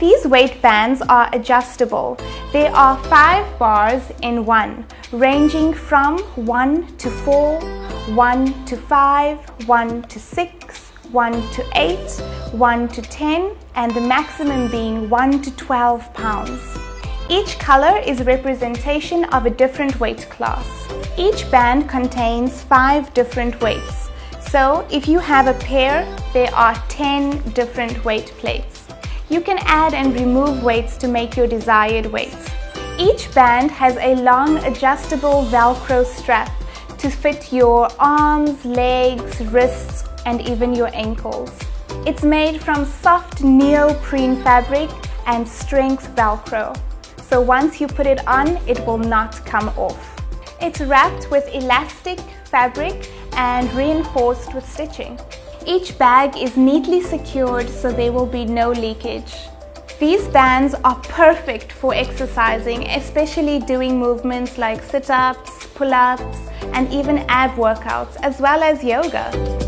These weight bands are adjustable. There are five bars in one, ranging from 1 to 4, 1 to 5, 1 to 6, 1 to 8, 1 to 10, and the maximum being 1 to 12 pounds. Each color is a representation of a different weight class. Each band contains 5 different weights. So if you have a pair, there are 10 different weight plates. You can add and remove weights to make your desired weights. Each band has a long adjustable Velcro strap to fit your arms, legs, wrists, and even your ankles. It's made from soft neoprene fabric and strength Velcro. So once you put it on, it will not come off. It's wrapped with elastic fabric and reinforced with stitching. Each bag is neatly secured so there will be no leakage. These bands are perfect for exercising, especially doing movements like sit-ups, pull-ups, and even ab workouts, as well as yoga.